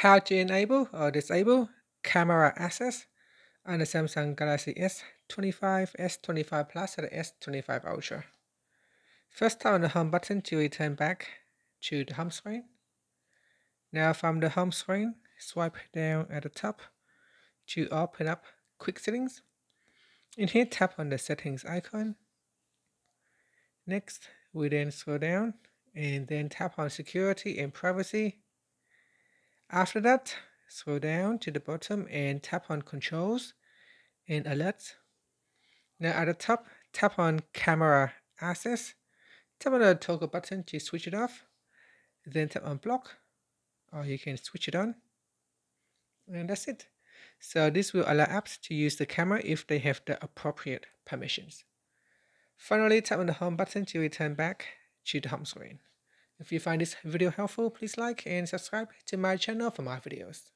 how to enable or disable camera access on the Samsung Galaxy S25, S25 Plus, and S25 Ultra. First tap on the home button to return back to the home screen. Now from the home screen, swipe down at the top to open up quick settings. In here, tap on the settings icon. Next, we then scroll down and then tap on security and privacy. After that, scroll down to the bottom and tap on controls and alerts. Now at the top, tap on camera access. Tap on the toggle button to switch it off. Then tap on block or you can switch it on. And that's it. So this will allow apps to use the camera if they have the appropriate permissions. Finally, tap on the home button to return back to the home screen. If you find this video helpful, please like and subscribe to my channel for more videos.